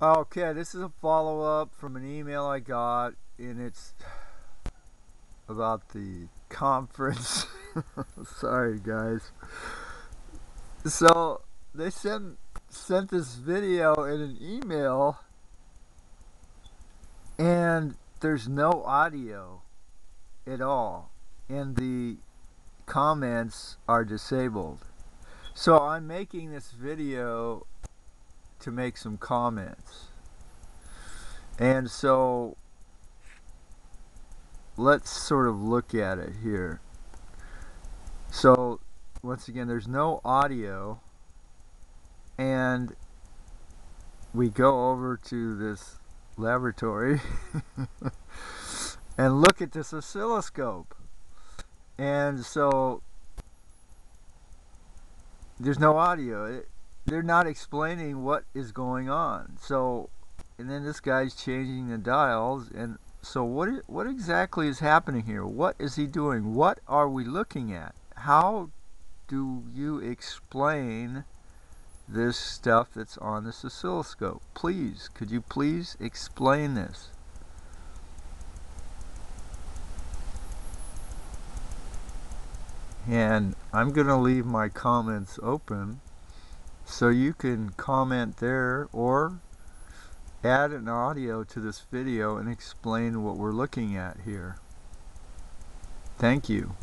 Okay, this is a follow-up from an email I got, and it's about the conference. Sorry, guys. So they sent sent this video in an email, and there's no audio at all, and the comments are disabled. So I'm making this video to make some comments. And so let's sort of look at it here. So once again, there's no audio and we go over to this laboratory and look at this oscilloscope. And so there's no audio. It, they're not explaining what is going on. So, and then this guy's changing the dials, and so what? What exactly is happening here? What is he doing? What are we looking at? How do you explain this stuff that's on this oscilloscope? Please, could you please explain this? And I'm going to leave my comments open so you can comment there or add an audio to this video and explain what we're looking at here. Thank you.